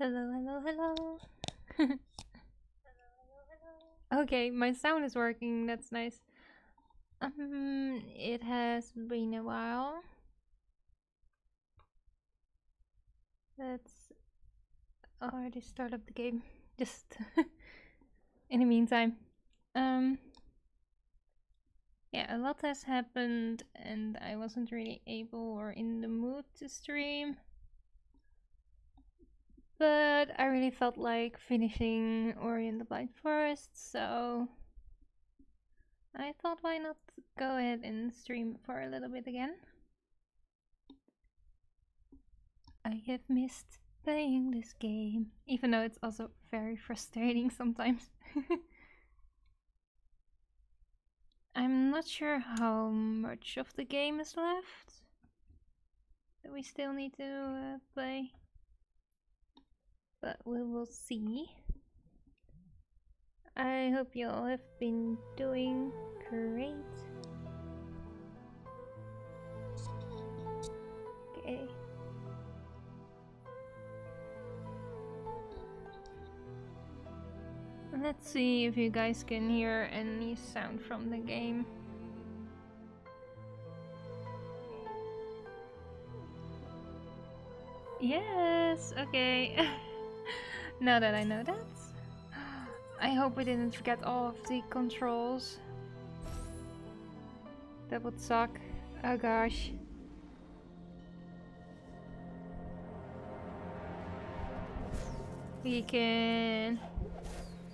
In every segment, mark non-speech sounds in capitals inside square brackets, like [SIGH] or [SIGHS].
Hello, hello, hello. [LAUGHS] okay, my sound is working. That's nice. Um, it has been a while. Let's already start up the game. [LAUGHS] Just in the meantime. Um, yeah, a lot has happened, and I wasn't really able or in the mood to stream. But I really felt like finishing Ori and the Blind Forest, so I thought why not go ahead and stream for a little bit again. I have missed playing this game, even though it's also very frustrating [LAUGHS] sometimes. I'm not sure how much of the game is left that we still need to uh, play but we will see. I hope you all have been doing great. Okay. Let's see if you guys can hear any sound from the game. Yes, okay. [LAUGHS] now that I know that. I hope we didn't forget all of the controls. That would suck. Oh gosh. We can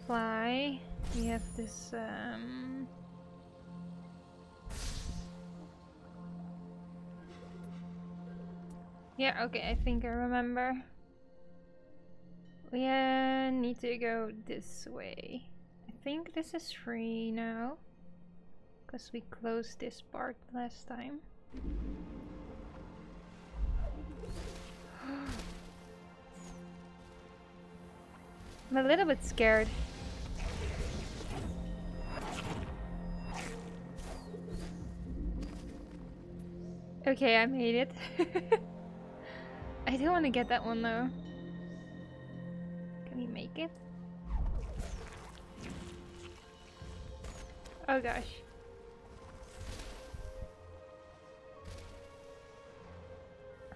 fly. We have this um Yeah, okay, I think I remember. We uh, need to go this way. I think this is free now. Because we closed this part last time. [GASPS] I'm a little bit scared. Okay, I made it. [LAUGHS] I do want to get that one though make it? Oh gosh.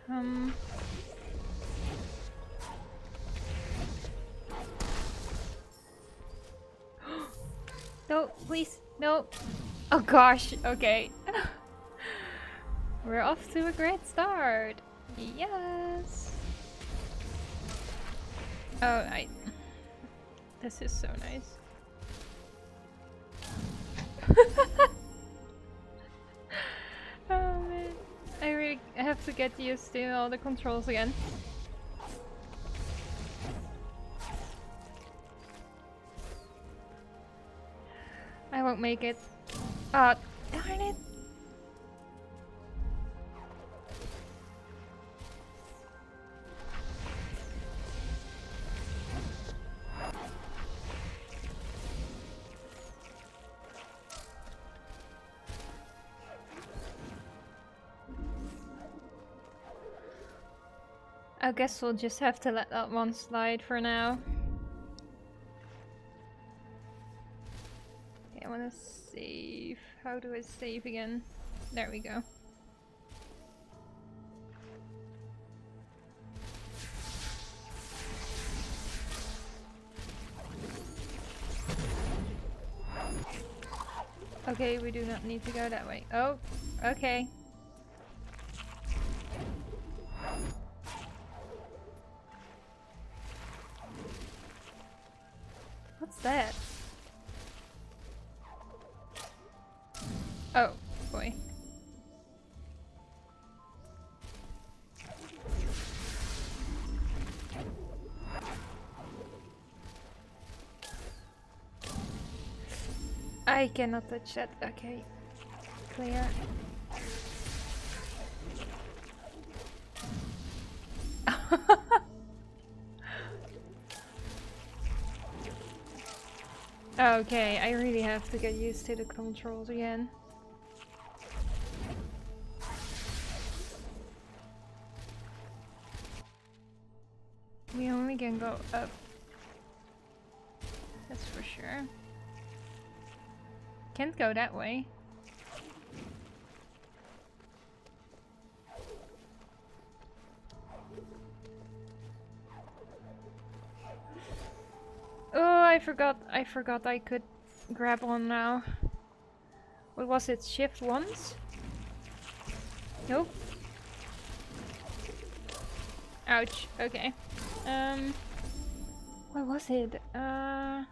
Um... [GASPS] no, please, no. Oh gosh, okay. [LAUGHS] We're off to a great start. Yes. Oh, I... This is so nice. [LAUGHS] oh man. I really have to get used to all the controls again. I won't make it. Ah, darn it. Guess we'll just have to let that one slide for now. Okay, I want to save. How do I save again? There we go. Okay, we do not need to go that way. Oh, okay. I cannot touch that. Okay. Clear. [LAUGHS] Okay, I really have to get used to the controls again. We only can go up. Can't go that way. Oh, I forgot. I forgot I could grab on now. What was it? Shift once? Nope. Ouch. Okay. Um. What was it? Uh.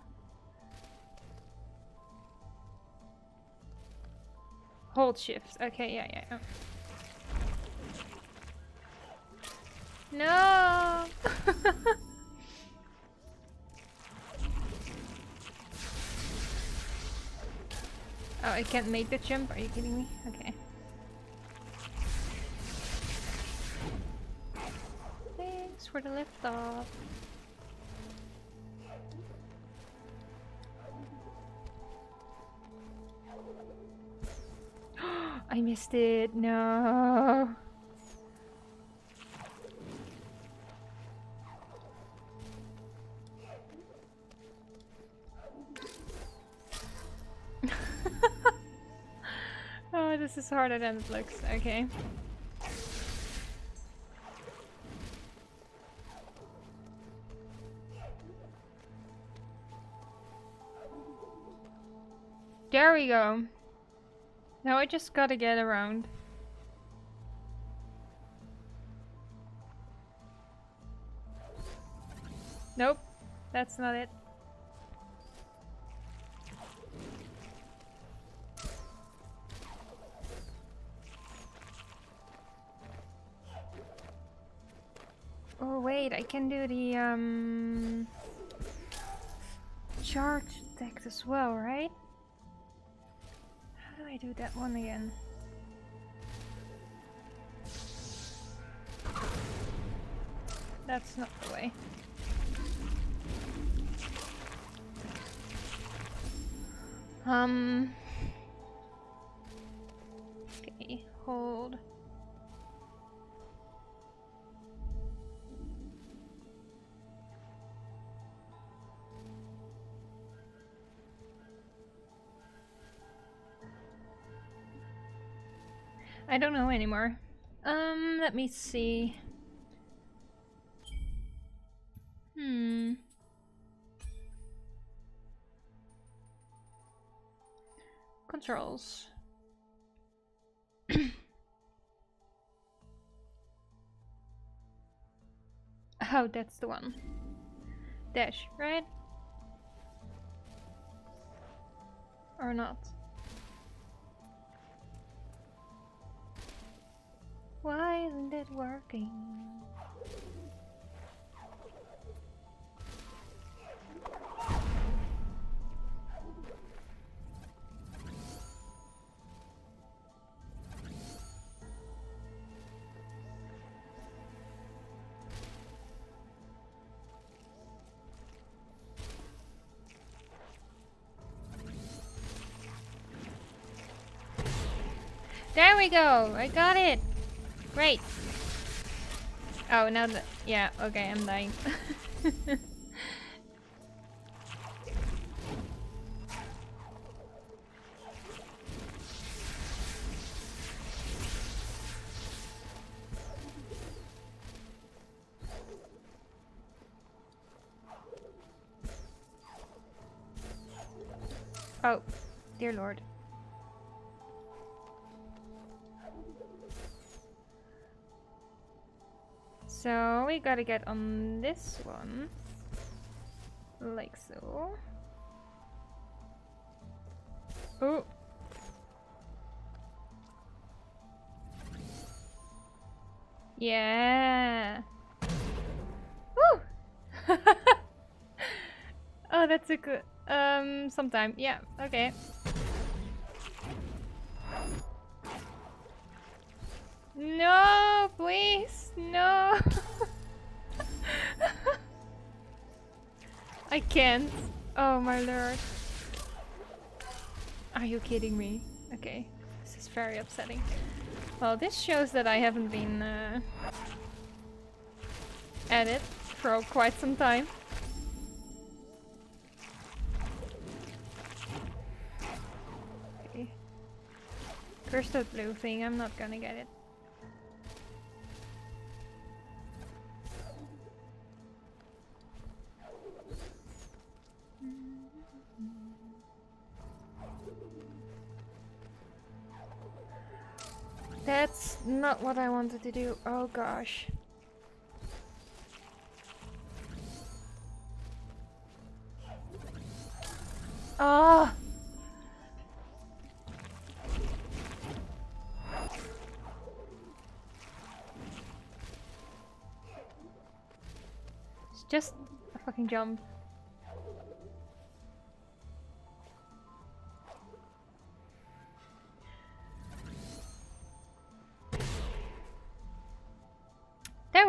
Hold shift. Okay, yeah, yeah. yeah. No! [LAUGHS] Oh, I can't make the jump? Are you kidding me? Okay. Thanks for the lift off. I missed it. No. [LAUGHS] oh, this is harder than it looks. Okay. There we go. Now I just gotta get around. Nope, that's not it. Oh wait, I can do the um charge attack as well, right? I do that one again? That's not the way. Um. Okay, hold. I don't know anymore. Um, let me see. Hmm. Controls. [COUGHS] oh, that's the one. Dash, right? Or not? Why isn't it working? There we go! I got it! Great! Oh, now that- yeah, okay, I'm dying. [LAUGHS] gotta get on this one. Like so. Oh. Yeah. Woo! [LAUGHS] oh, that's a good um sometime. Yeah, okay. No, please, no. [LAUGHS] I can't. Oh my lord. Are you kidding me? Okay, this is very upsetting. Well, this shows that I haven't been... Uh, at it for quite some time. Okay. That blue thing, I'm not gonna get it. That's not what I wanted to do. Oh gosh. Ah! It's just a fucking jump.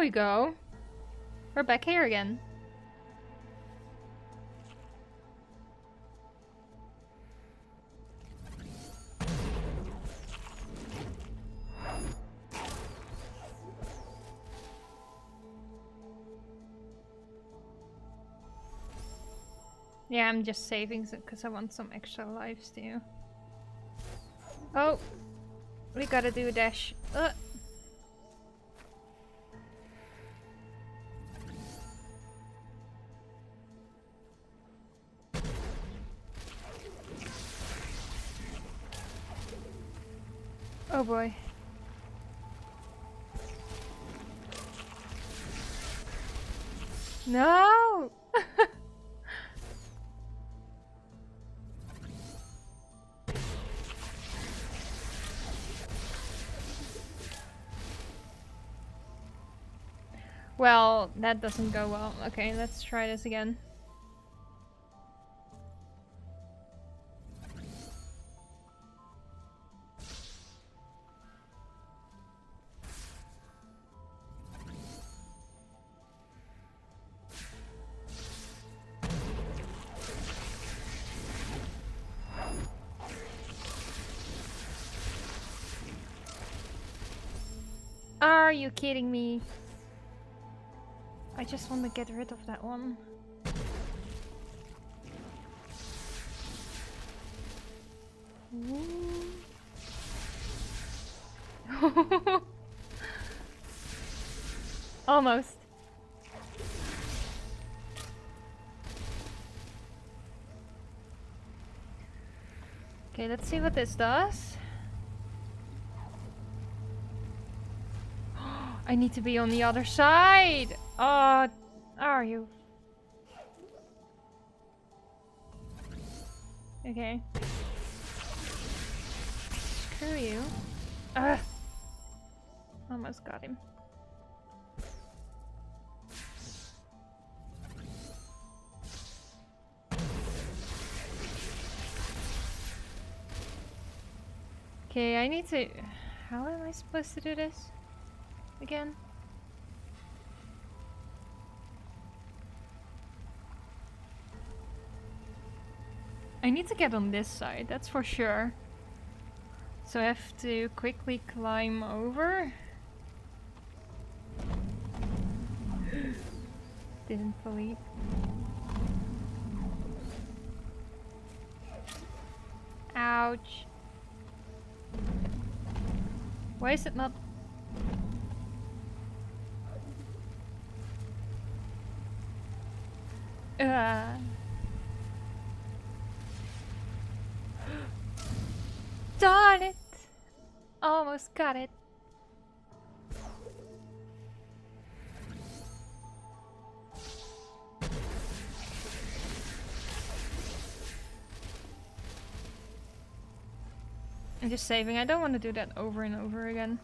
We go. We're back here again. Yeah, I'm just saving because I want some extra lives too. Oh! We gotta do a dash. Uh. Oh boy. No! [LAUGHS] well, that doesn't go well. Okay, let's try this again. Kidding me? I just want to get rid of that one. [LAUGHS] Almost. Okay, let's see what this does. I need to be on the other side. Oh, are you? Okay. Screw you. Ugh. Almost got him. Okay, I need to... How am I supposed to do this? Again? I need to get on this side, that's for sure. So I have to quickly climb over. [GASPS] Didn't believe. Ouch. Why is it not... Uh. [GASPS] Darn it! Almost got it. I'm just saving. I don't want to do that over and over again.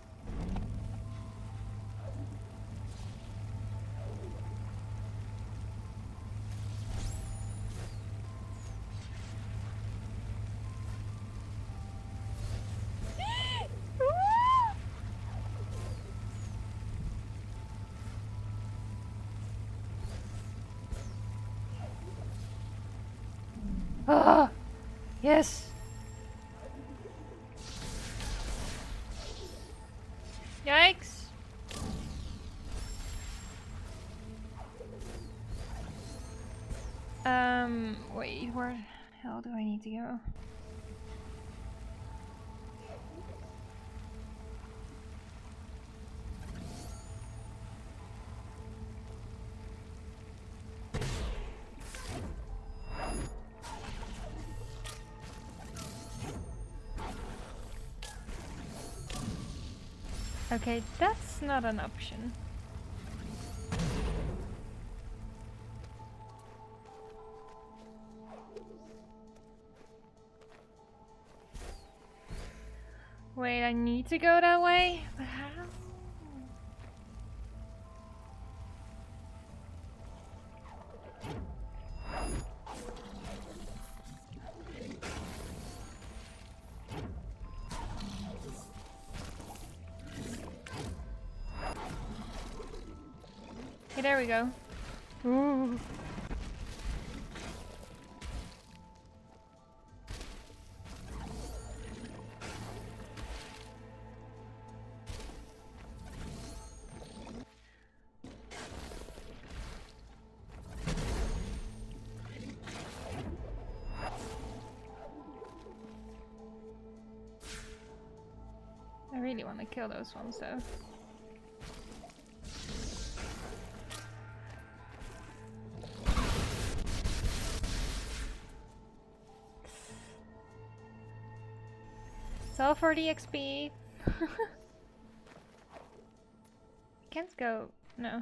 Where the hell do I need to go? Okay, that's not an option. I need to go that way? Okay, there we go. Kill those ones though. All for the XP. [LAUGHS] Can't go. No.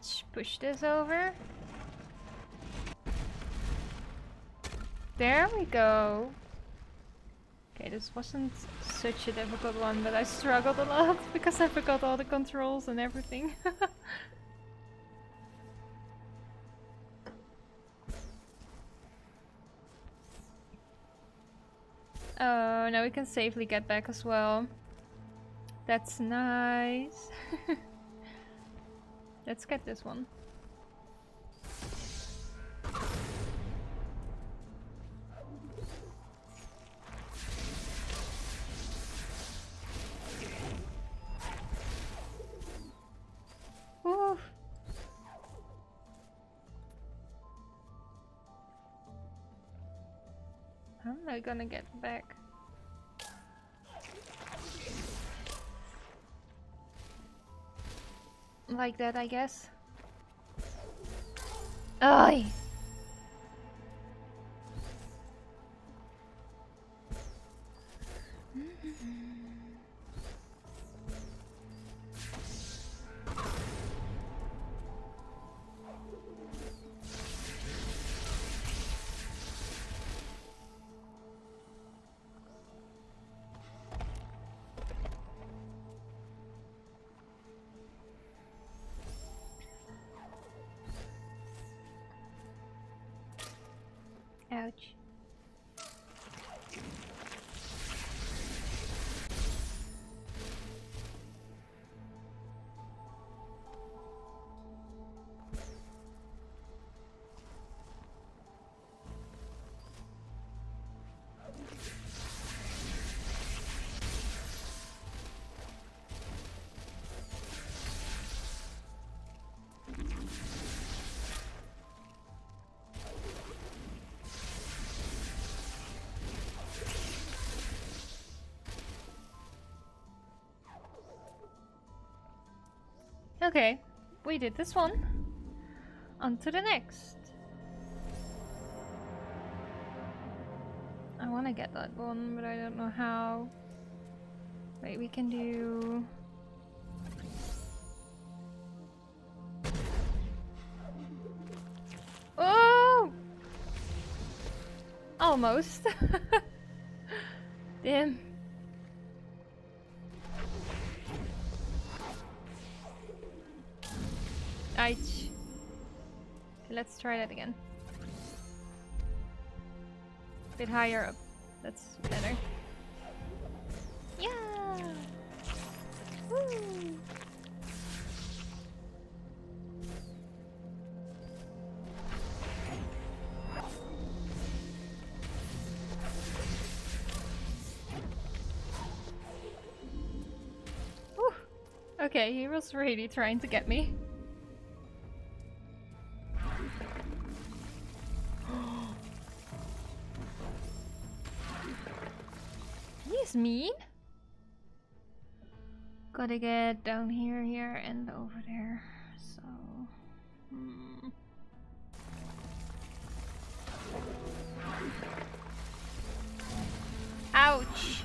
Let's push this over. There we go. Okay, this wasn't such a difficult one, but I struggled a lot [LAUGHS] because I forgot all the controls and everything. [LAUGHS] oh, now we can safely get back as well. That's nice. [LAUGHS] Let's get this one. Woo. How am I gonna get back? Like that, I guess. Oi! Okay, we did this one. On to the next. I want to get that one, but I don't know how. Wait, we can do... Oh! Almost. [LAUGHS] Damn. try that again. A bit higher up. That's better. Yeah! Woo! Okay, he was really trying to get me. He's mean. Gotta get down here, here, and over there. So. Hmm. Ouch!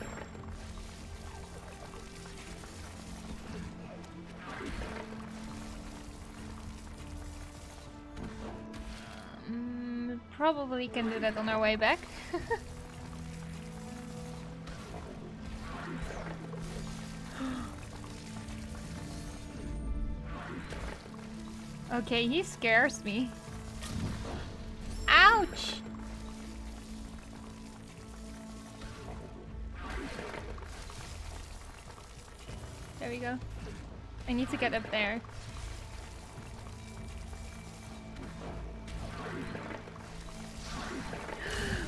Um, probably can do that on our way back. [LAUGHS] okay, he scares me. Ouch! There we go. I need to get up there.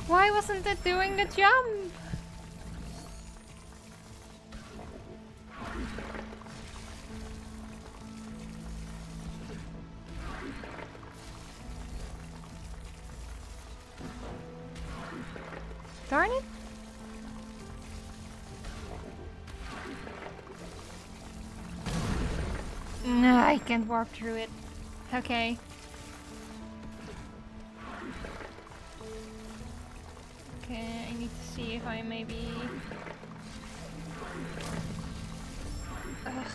Why wasn't it doing the jump? Warp through it. Okay. Okay, I need to see if I maybe... Ugh.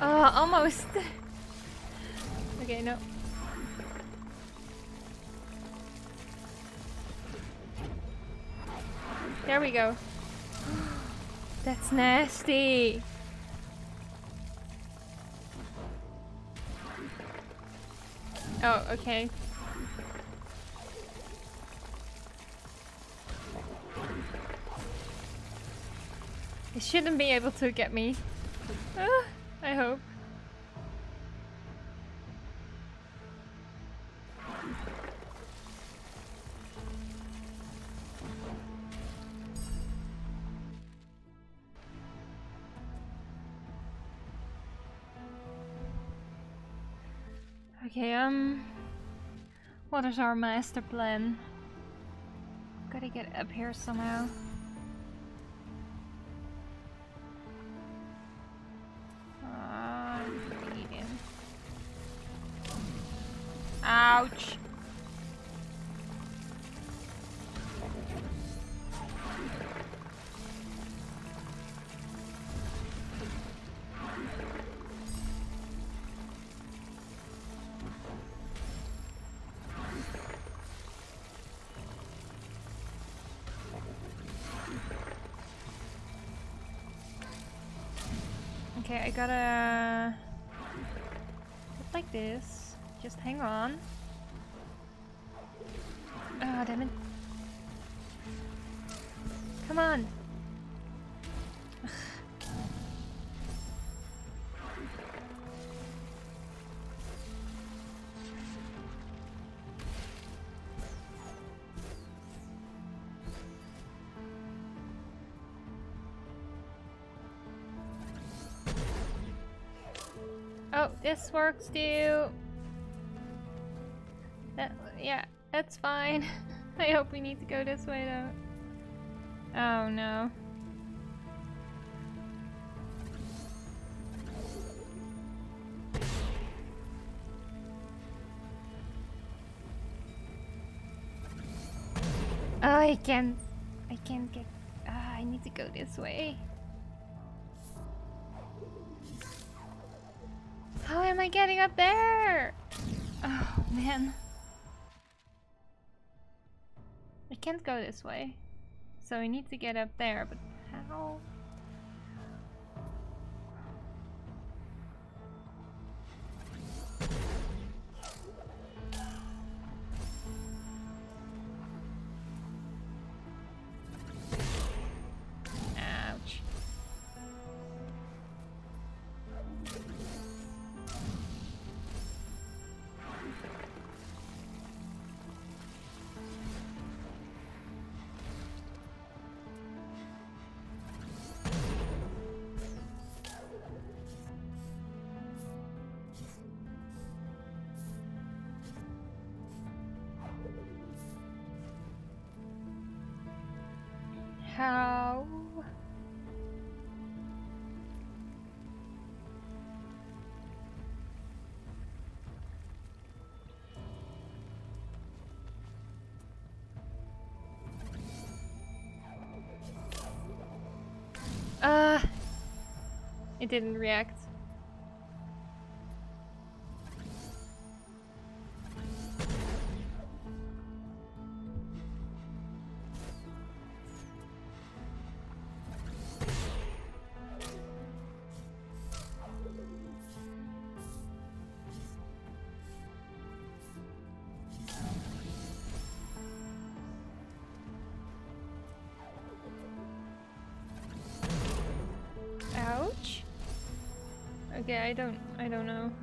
Oh, almost. [LAUGHS] okay, no. There we go. That's nasty. Oh, okay. It shouldn't be able to get me. Uh, I hope. Okay, um... What is our master plan? Gotta get up here somehow. Gotta... this works too. That, yeah, that's fine. [LAUGHS] I hope we need to go this way though. Oh no. Oh, I can't. I can't get. Ah, I need to go this way. I getting up there? Oh, man. I can't go this way. So we need to get up there, but how? How. Uh, it didn't react.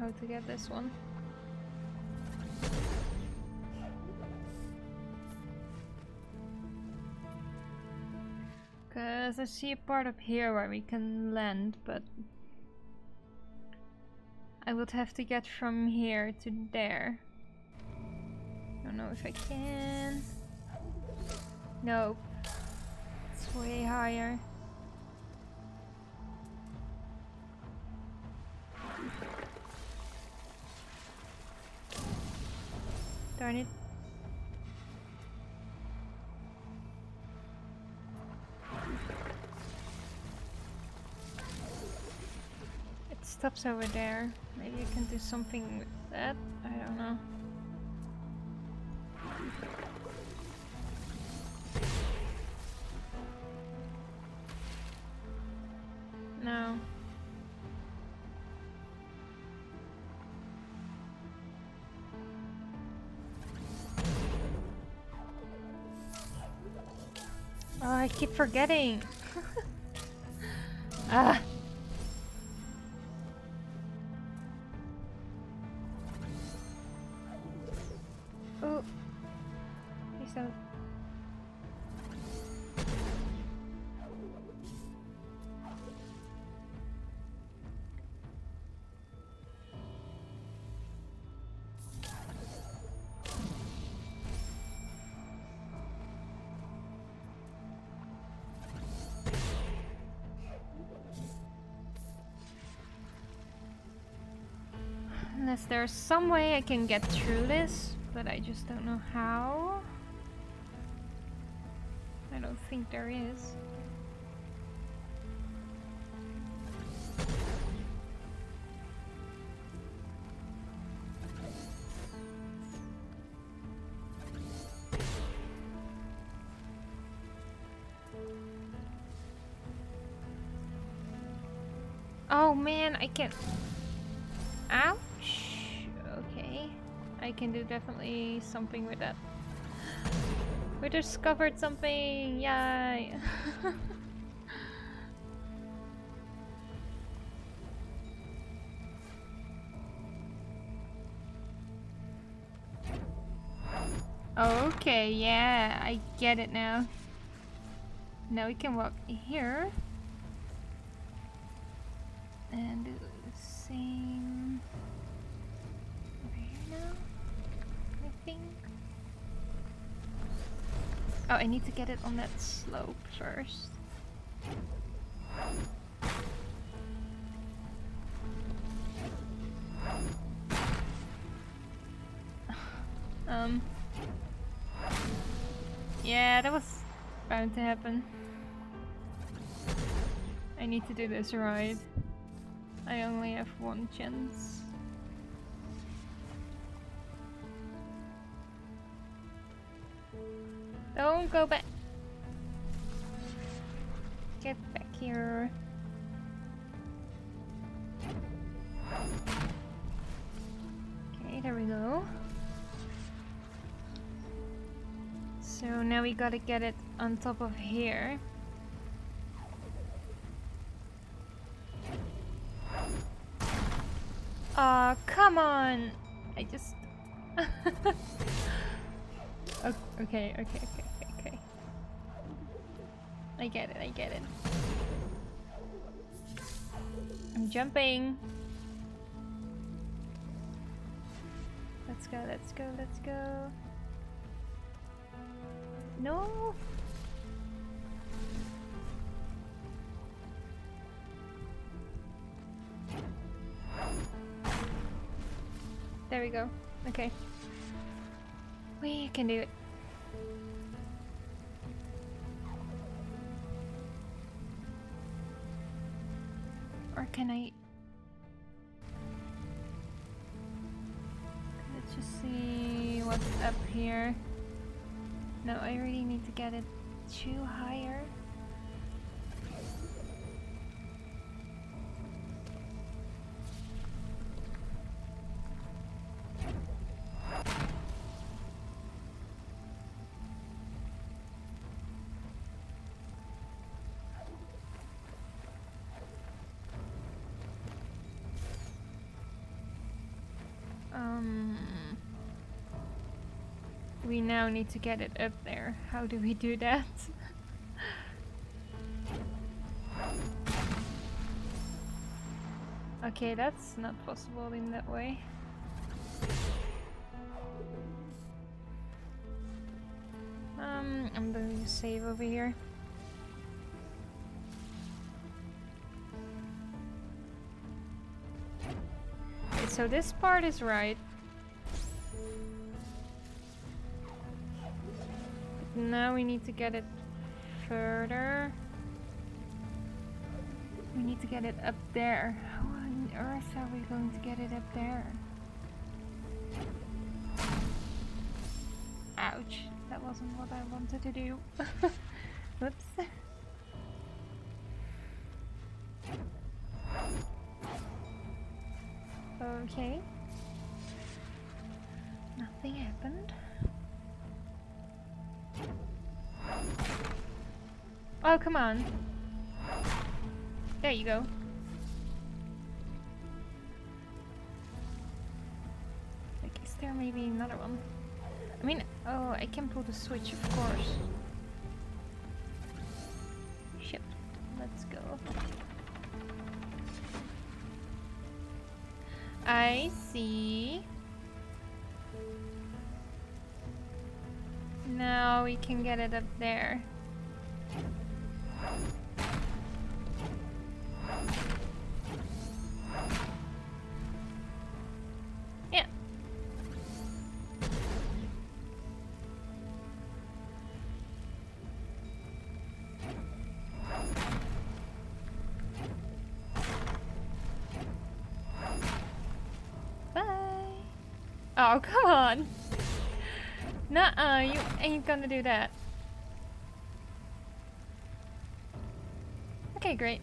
How to get this one. Cause I see a part up here where we can land, but I would have to get from here to there. I don't know if I can. No. It's way higher. It. Stops over there. Maybe I can do something forgetting. [LAUGHS] ah. Unless there's some way I can get through this, but I just don't know how. I don't think there is. Oh man, I can't... can do definitely something with that. We discovered something! Yay! [LAUGHS] okay, yeah, I get it now. Now we can walk here. Need to get it on that slope first. [SIGHS] um. Yeah, that was bound to happen. I need to do this right. I only have one chance. Go back. Get back here. Okay, there we go. So now we gotta get it on top of here. Aw, oh, come on! I just... [LAUGHS] okay, okay, okay, okay. I get it, I get it. I'm jumping. Let's go, let's go, let's go. No! There we go. Okay. We can do it. Can I... Let's just see what's up here. No, I really need to get it two higher. Now need to get it up there. How do we do that? okay, that's not possible in that way. Um, I'm going to save over here. So this part is right. Now we need to get it further. We need to get it up there. How on earth are we going to get it up there? Ouch. That wasn't what I wanted to do. [LAUGHS] Whoops. Okay. Nothing happened. Oh, come on. There you go. Like, is there maybe another one? I mean, oh, I can pull the switch, of course. Shit. Let's go. I see. Now we can get it up there. Oh, come on. Nuh-uh, you ain't gonna do that. Okay, great.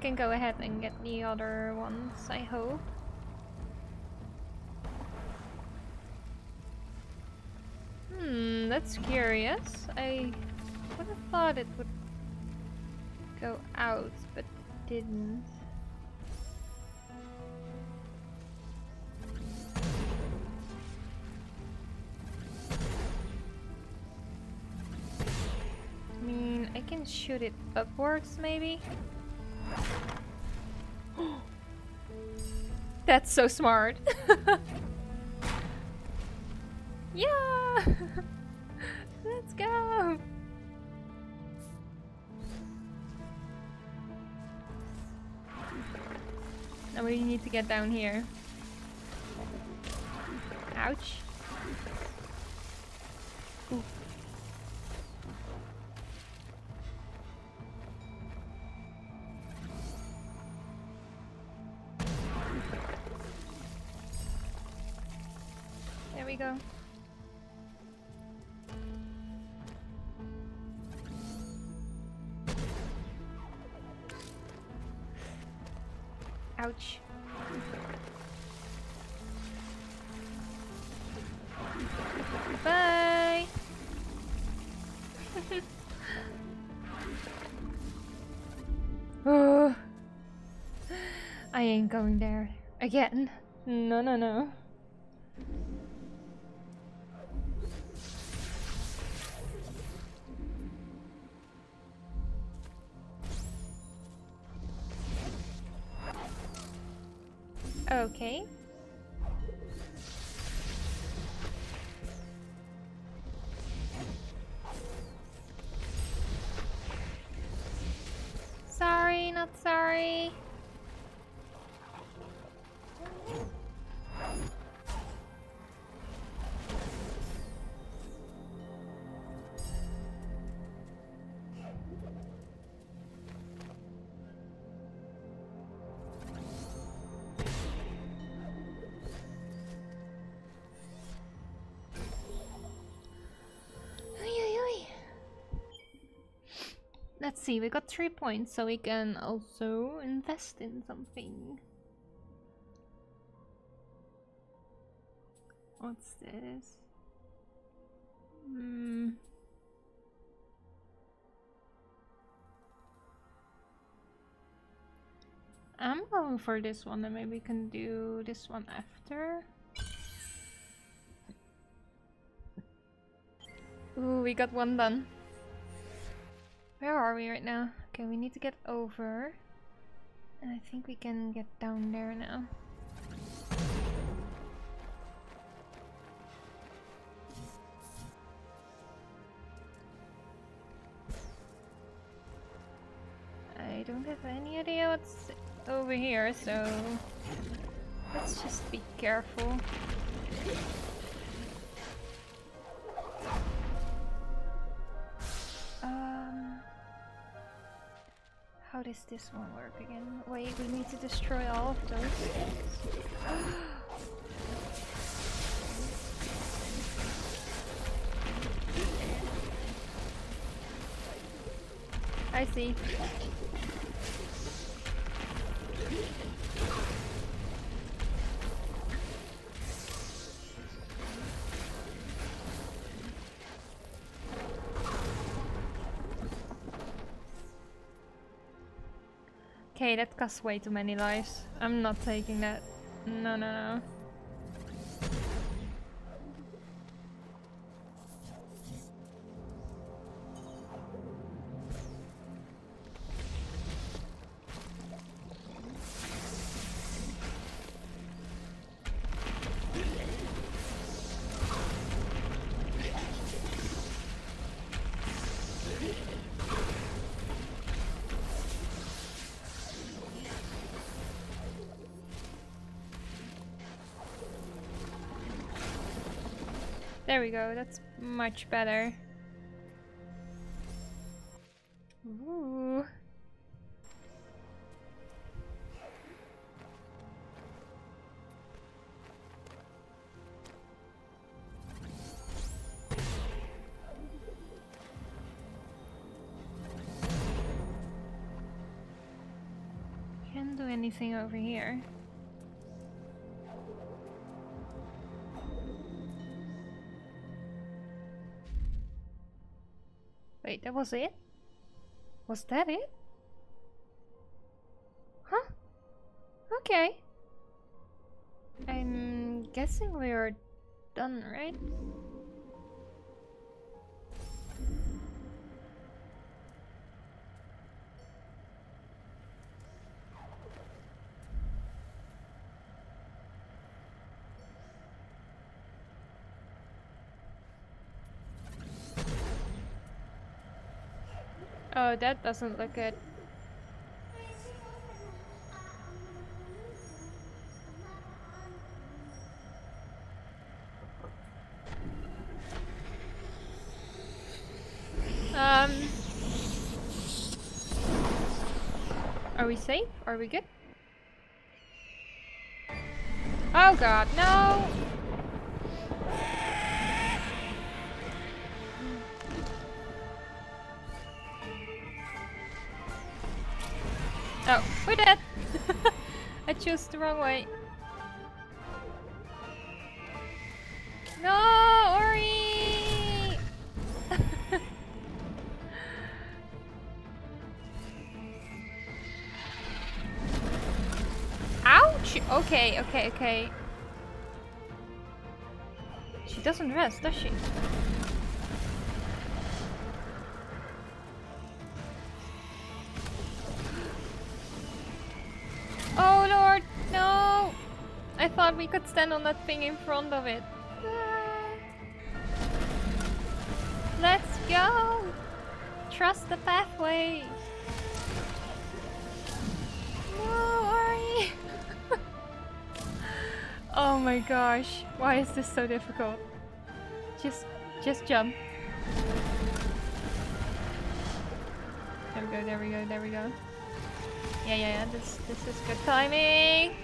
Can go ahead and get the other ones, I hope. Hmm, that's curious. I would have thought it would go out, but didn't. I mean, I can shoot it upwards, maybe? [GASPS] That's so smart. [LAUGHS] yeah! [LAUGHS] Let's go! Now we need to get down here. Ouch. Going there again. No, no, no. See, we got three points, so we can also invest in something. What's this? Hmm. I'm going for this one and maybe we can do this one after. Ooh, we got one done. Where are we right now? Okay, we need to get over. And I think we can get down there now. I don't have any idea what's over here, so let's just be careful. Does this one work again? Wait, we need to destroy all of those. [GASPS] I see. That costs way too many lives. I'm not taking that. No, no, no. We go, that's much better. Ooh. Can't do anything over here. That was it? Was that it? Huh? Okay. I'm guessing we are done, right? Oh, that doesn't look good. Um... Are we safe? Are we good? Oh god, no! The wrong way. No, Ori! [LAUGHS] Ouch! Okay, okay, okay. She doesn't rest, does she? We could stand on that thing in front of it. Ah. Let's go! Trust the pathway! No, Ori! [LAUGHS] oh my gosh, why is this so difficult? Just, just jump. There we go, there we go, there we go. Yeah, yeah, yeah, this, this is good timing!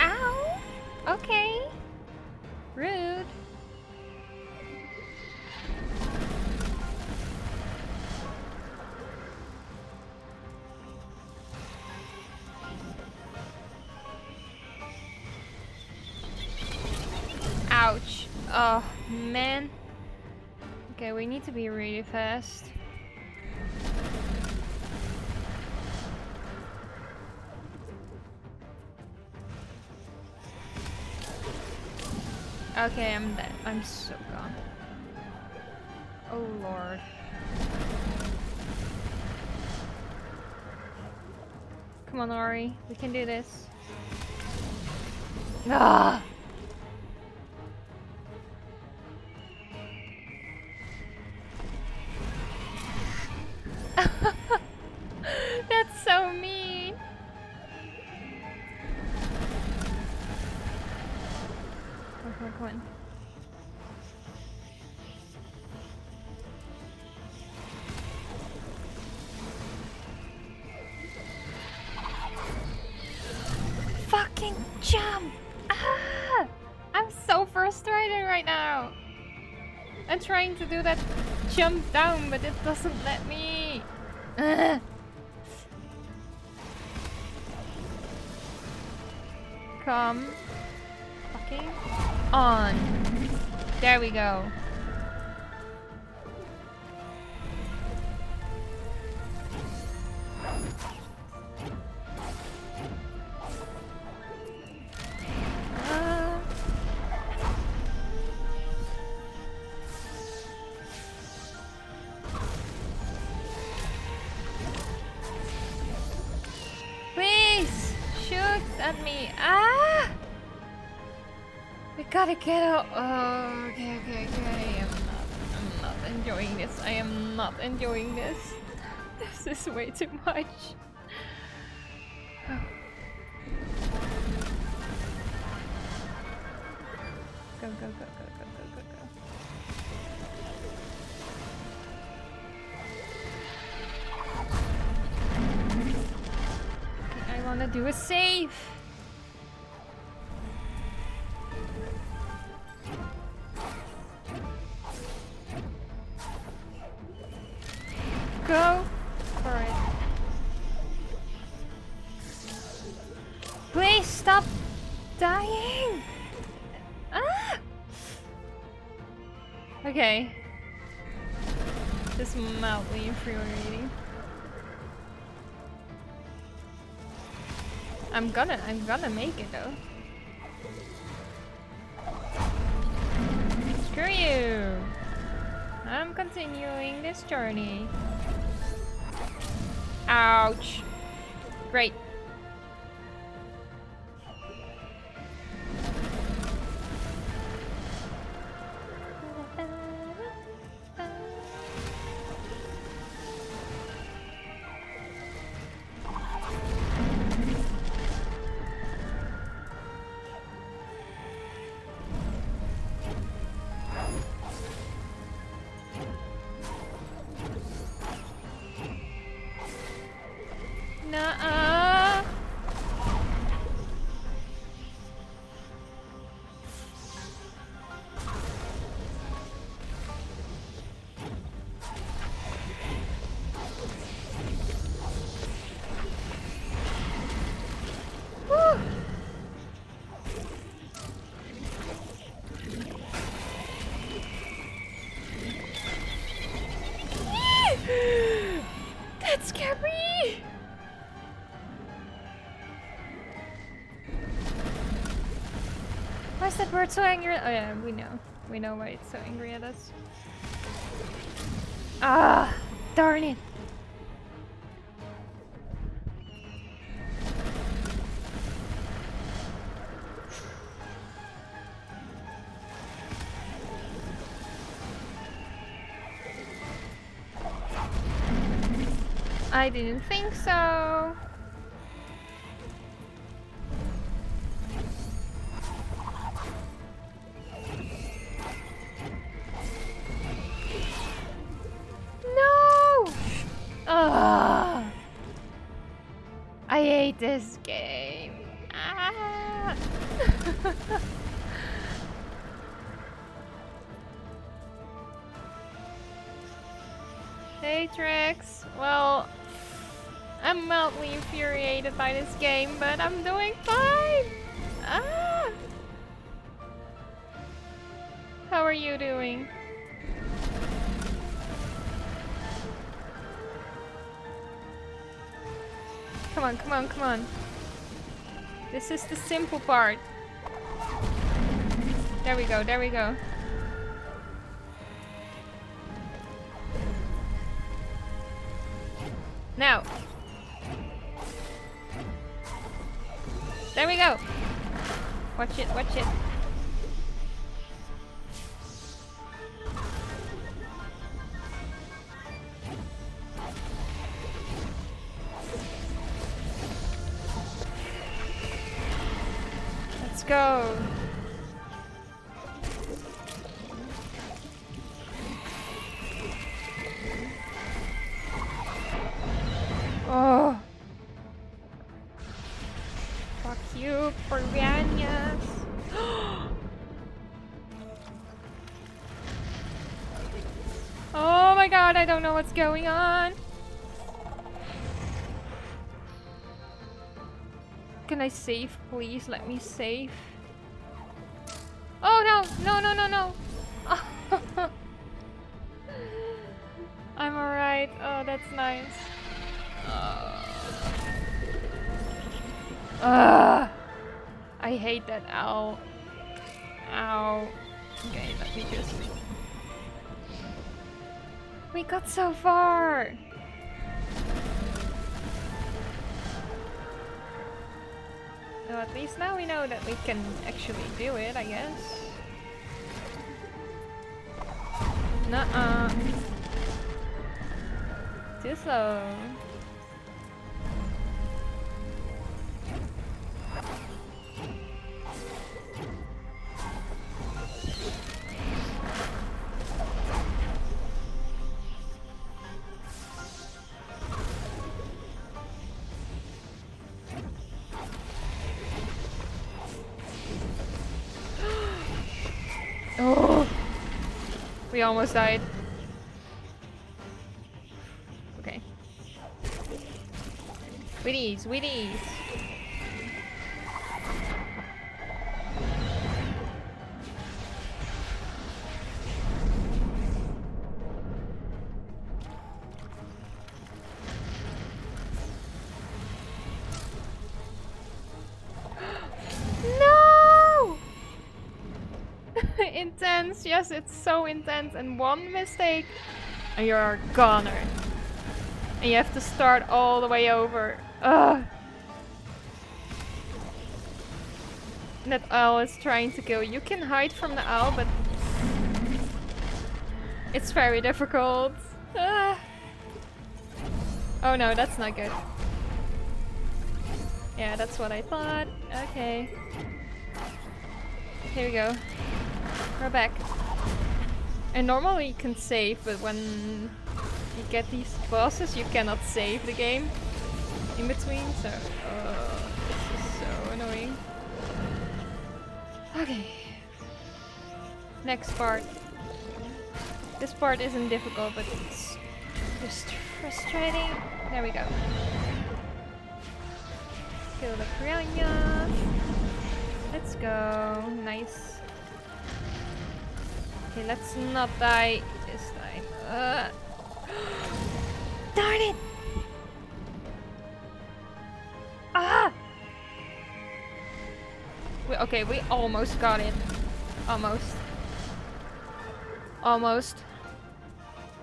Ow! Okay. Rude. Ouch. Oh, man. Okay, we need to be really fast. Okay, I'm dead. I'm so gone. Oh lord. Come on, Ori. We can do this. Ah! Do that jump down, but it doesn't let me. Enjoying this. [LAUGHS] This is way too much. Gonna, I'm gonna make it though. Screw you! I'm continuing this journey. Ouch. Great. That bird so angry? Oh yeah, we know. We know why it's so angry at us. Ah, darn it. I didn't think so. I'm mildly infuriated by this game, but I'm doing fine! Ah! How are you doing? Come on, come on, come on. This is the simple part. There we go, there we go. Now, There we go. Watch it, watch it. Let's go. Going on. Can I save, please? Let me save. Oh no, no, no, no, no. [LAUGHS] I'm alright. Oh, that's nice. Uh. I hate that owl. Ow. Okay, let me just... We got so far! So at least now we know that we can actually do it, I guess. Nuh-uh. Too slow. Almost died. Okay. Wheaties, Wheaties. Yes, it's so intense and one mistake and you're a goner. And you have to start all the way over. Ugh. That owl is trying to kill you. You can hide from the owl, but it's very difficult. Ah. Oh no, that's not good. Yeah, that's what I thought. Okay. Here we go. We're back. And normally you can save, but when you get these bosses, you cannot save the game in between, so... Uh, this is so annoying. Okay. Next part. This part isn't difficult, but it's just frustrating. There we go. Kill the piranhas. Let's go. Nice. Okay, let's not die this time. Uh. [GASPS] Darn it! We, okay, we almost got it. Almost. Almost.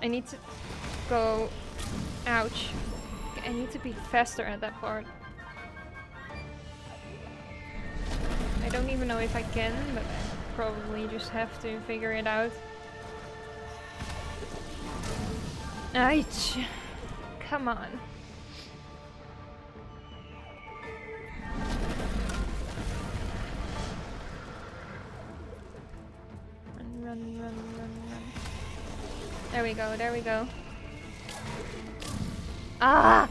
I need to go... Ouch. I need to be faster at that part. I don't even know if I can, but probably just have to figure it out. Ouch. Come on. Run, run, run, run, run. There we go, there we go. Ah!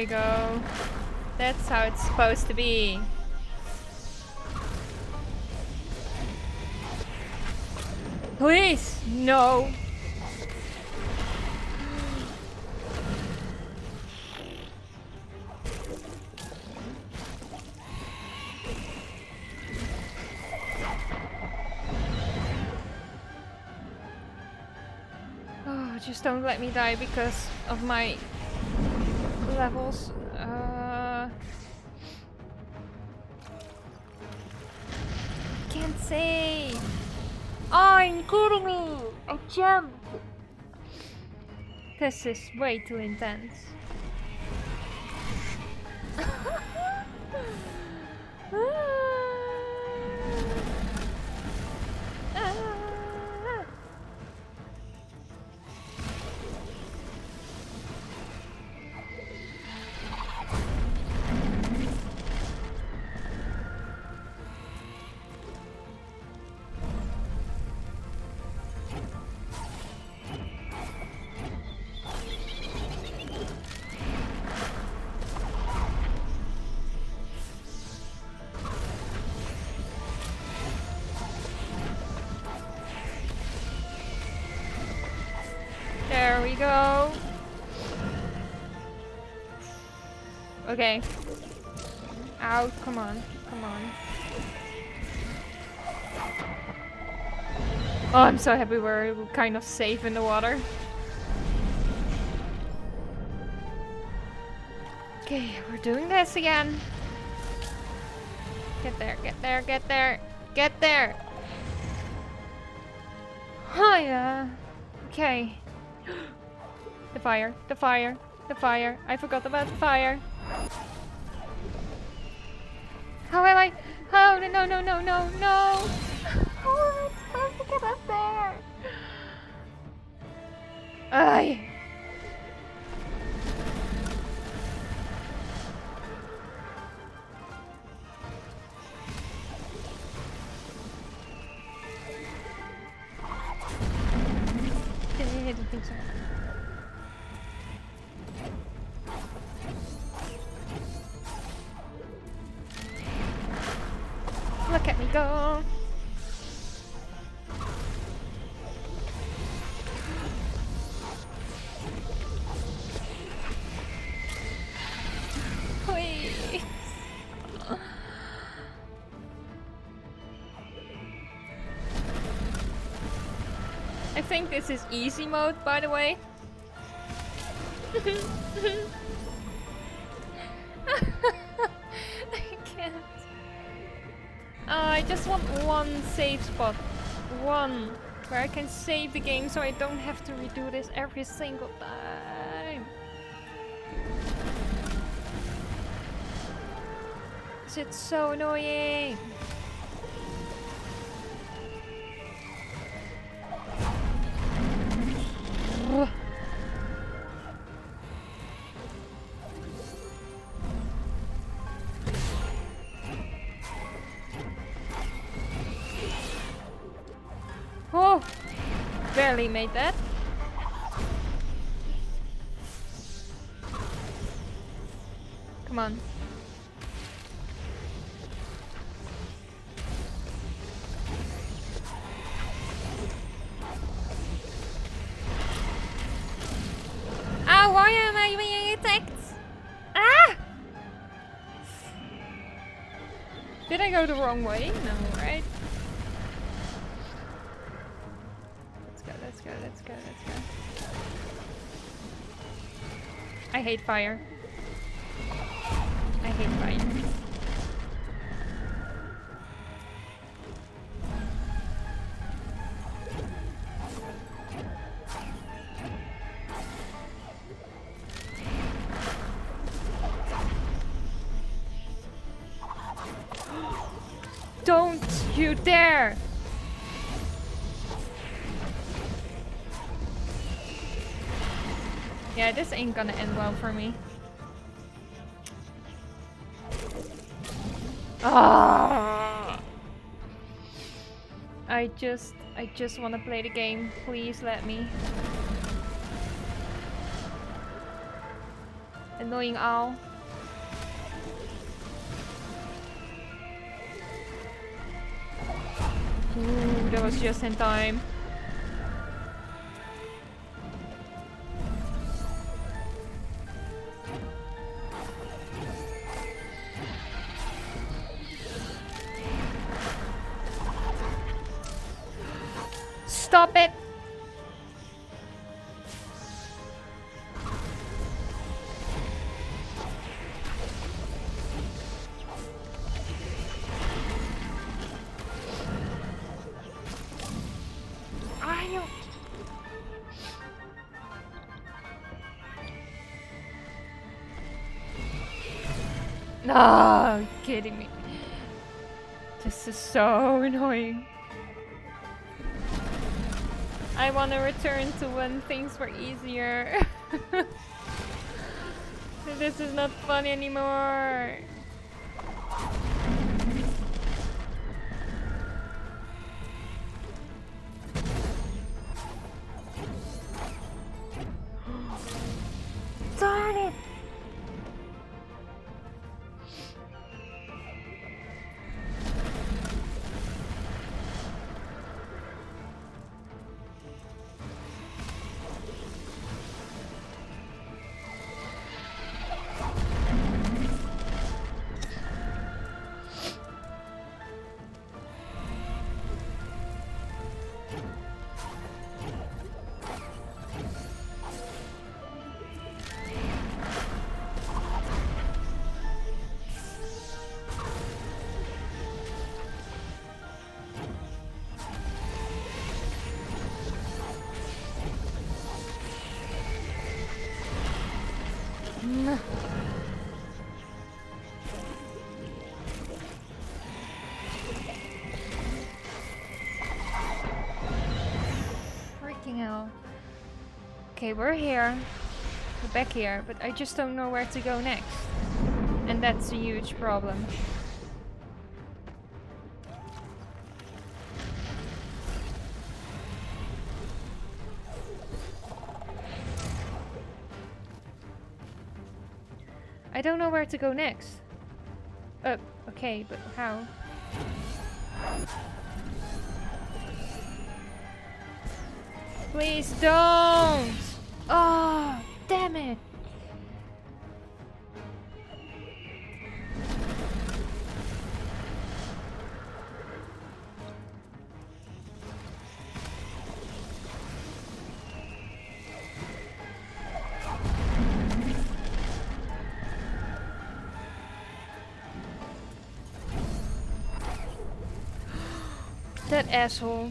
We go. That's how it's supposed to be. Please, no. Oh, just don't let me die because of my levels. Uh, can't save. Oh, including me. I jumped. This is way too intense. Okay. Ow, come on, come on. Oh, I'm so happy we're kind of safe in the water. Okay, we're doing this again. Get there, get there, get there, get there. Oh yeah. Okay. [GASPS] The fire, the fire, the fire. I forgot about the fire. How am I? Oh, no, no, no, no, no, oh, no. How am I supposed to get up there? Ay. Think this is easy mode, by the way. [LAUGHS] I can't. Uh, I just want one save spot. One. Where I can save the game so I don't have to redo this every single time. makes it so annoying. Barely made that. Come on. Ah, why am I being attacked? Ah! Did I go the wrong way? No, hate fire. I hate fire. Don't you dare! Yeah, this ain't gonna end well for me. Ah! I just, I just want to play the game. Please let me. Annoying owl. Ooh, that was just in time. Me. This is so annoying. I want to return to when things were easier. [LAUGHS] this is not fun anymore. Okay, we're here. We're back here, but I just don't know where to go next. And that's a huge problem. I don't know where to go next. Uh, okay, but how? Please don't! Oh, damn it! That asshole.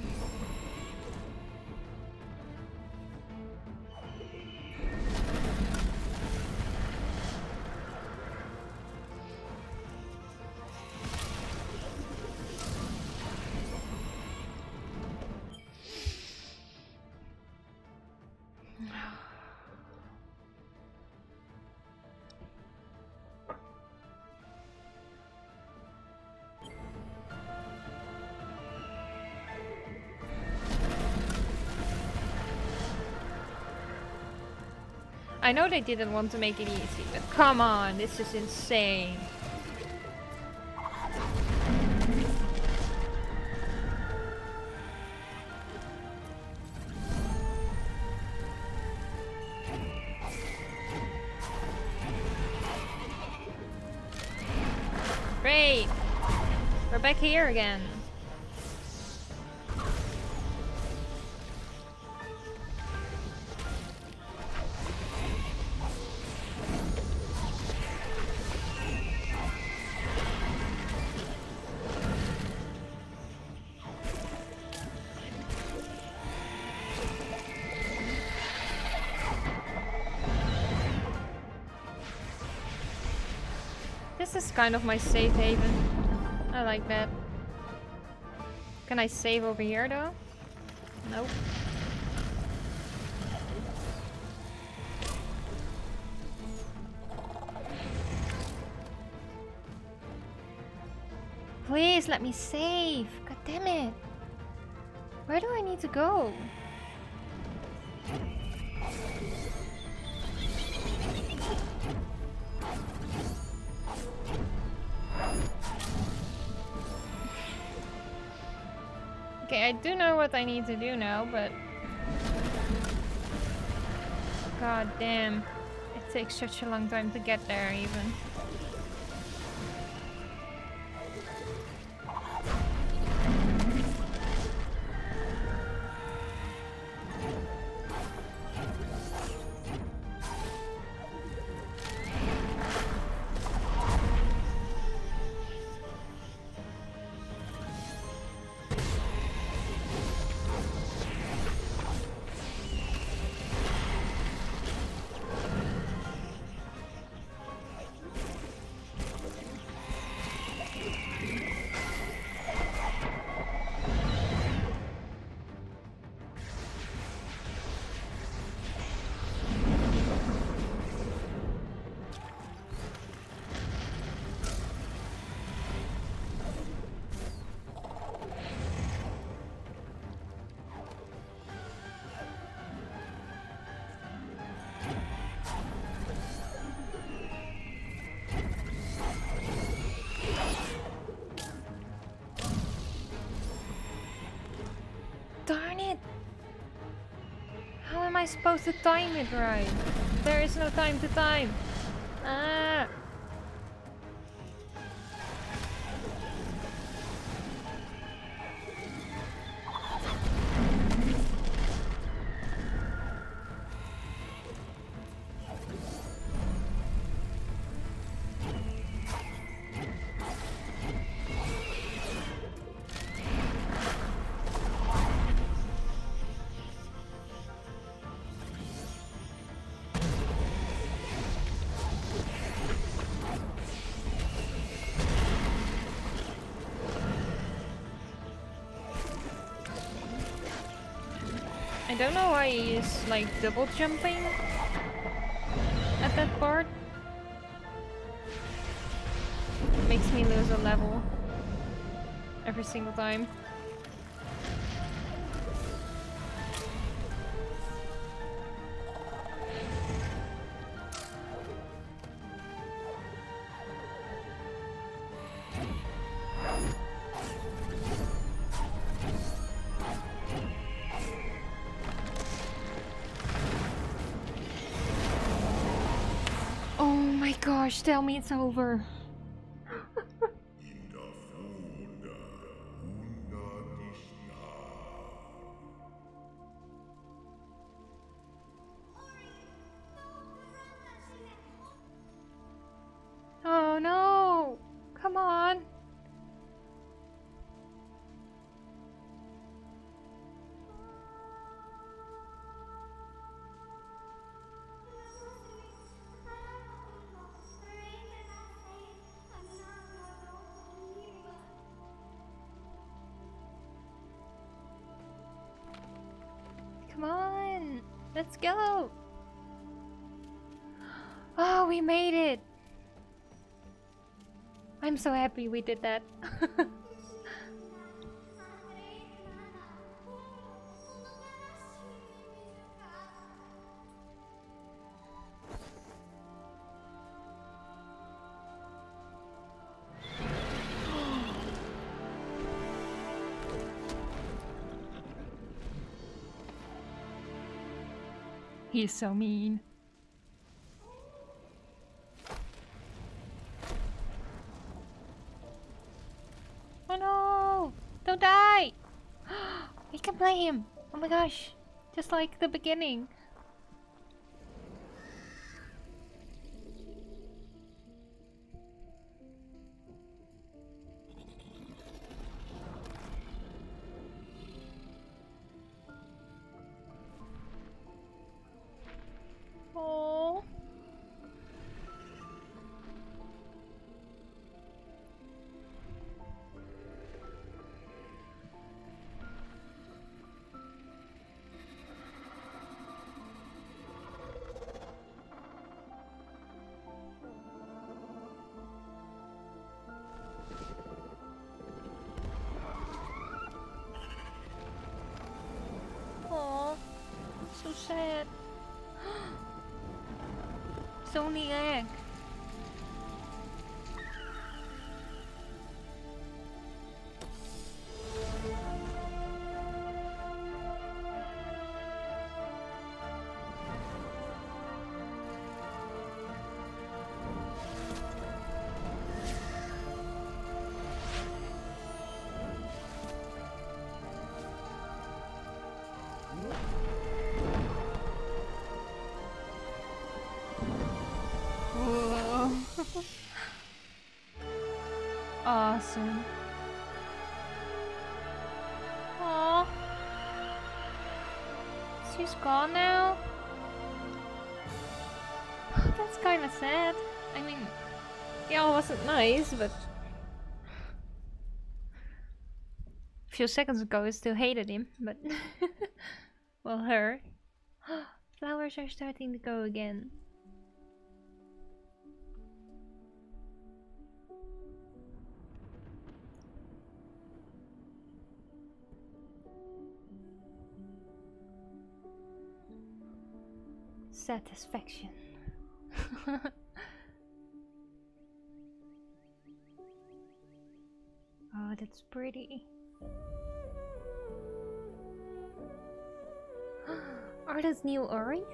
I know they didn't want to make it easy, but come on, this is insane. Great! We're back here again. Kind of my safe haven. I like that. Can I save over here though? Nope. Please let me save. God damn it. Where do I need to go? What I need to do now, but... God damn. It takes such a long time to get there, even. Supposed to time it right? There is no time to time. Ah. Don't know why he's like double jumping at that part. makes me lose a level every single time. Gosh, tell me it's over. Go! Oh, we made it! I'm so happy we did that. [LAUGHS] He's so mean. Oh no! Don't die! [GASPS] we can play him! Oh my gosh! Just like the beginning. नहीं है। She's gone now? [SIGHS] That's kinda sad. I mean, yeah, it wasn't nice, but... A few seconds ago I still hated him, but... [LAUGHS] well, her. [GASPS] Flowers are starting to go again. Satisfaction. [LAUGHS] oh, that's pretty. [GASPS] Are those new oris?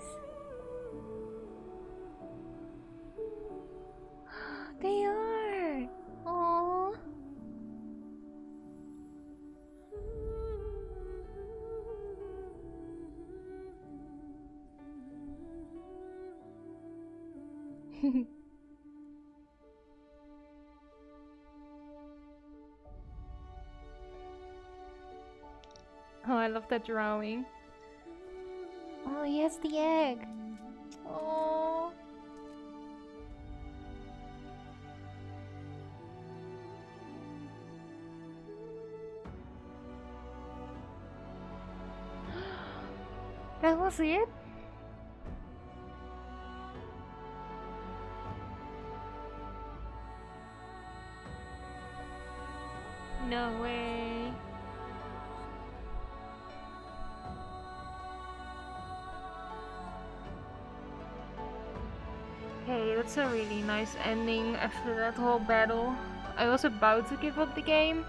[LAUGHS] oh, I love that drawing. Oh, yes, the egg. Oh. that was it? Nice ending after that whole battle. I was about to give up the game.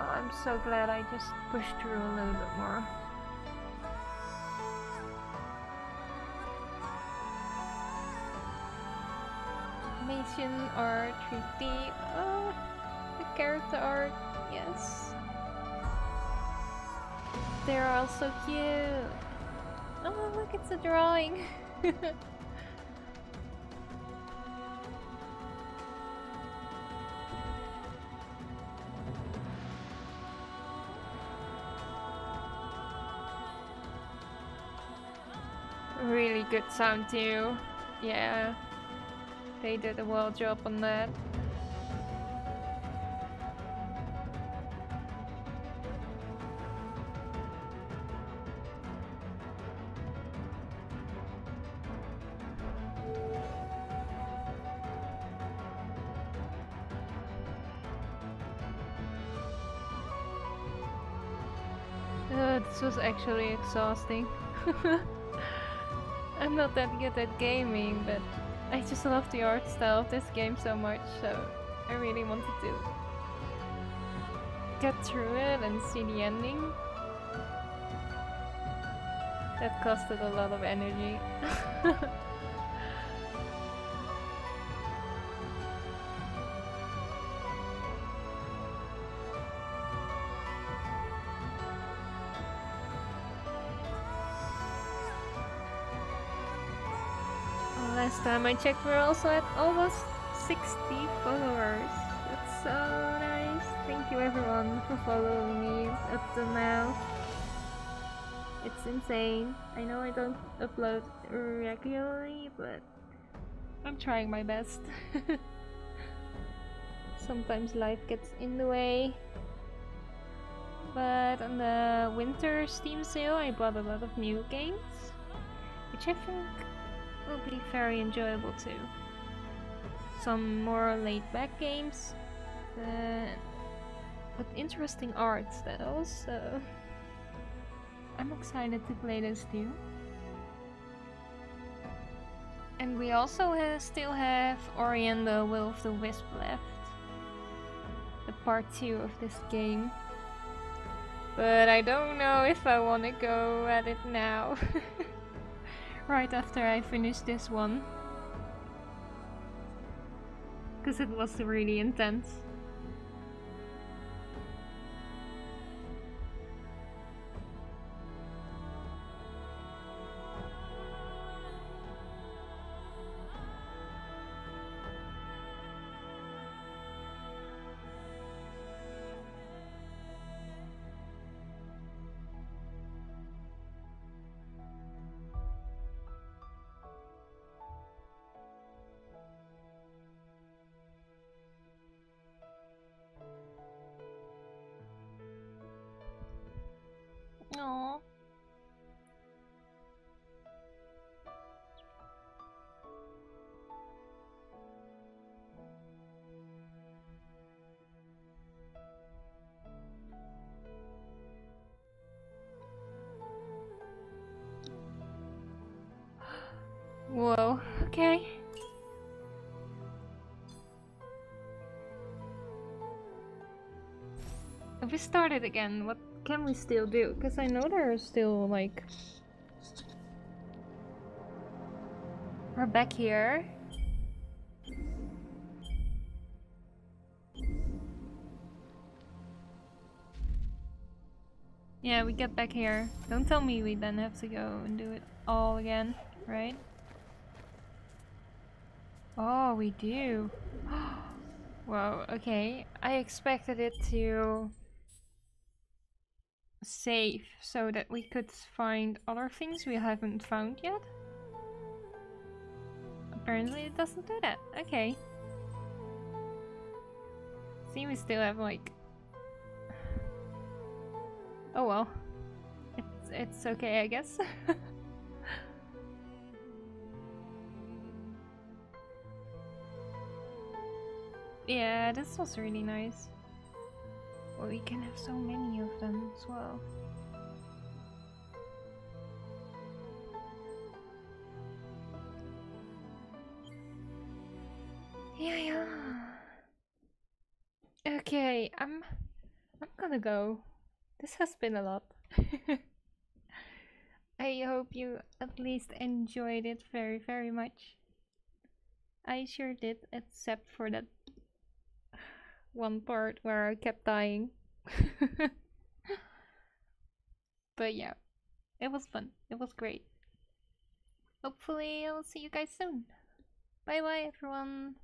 I'm so glad I just pushed through a little bit more. Animation or 3D. Oh character art, yes. They're all so cute. Oh, look, it's a drawing. [LAUGHS] sound too. Yeah, they did a well job on that. Uh, this was actually exhausting. [LAUGHS] Not that good at gaming, but I just love the art style of this game so much, so I really wanted to get through it and see the ending. That costed a lot of energy. [LAUGHS] time I checked, we're also at almost 60 followers. That's so nice. Thank you everyone for following me up to now. It's insane. I know I don't upload regularly, but I'm trying my best. [LAUGHS] Sometimes life gets in the way. But on the winter Steam sale, I bought a lot of new games, which I think will be very enjoyable too. Some more laid-back games, uh, but with interesting art that also [LAUGHS] I'm excited to play this too. And we also ha still have Ori and the Will of the Wisp left. The part 2 of this game. But I don't know if I want to go at it now. [LAUGHS] right after I finish this one. Because it was really intense. We started again, what can we still do? Because I know there are still like... We're back here. Yeah, we get back here. Don't tell me we then have to go and do it all again, right? Oh, we do. [GASPS] Wow, okay. I expected it to save so that we could find other things we haven't found yet. Apparently it doesn't do that. Okay. See, we still have like... Oh well. It's, it's okay, I guess. [LAUGHS] yeah, this was really nice. We can have so many of them as well. Yeah, yeah. Okay, I'm I'm gonna go. This has been a lot. [LAUGHS] I hope you at least enjoyed it very, very much. I sure did, except for that one part where I kept dying. [LAUGHS] but yeah, it was fun. It was great. Hopefully, I'll see you guys soon. Bye bye, everyone.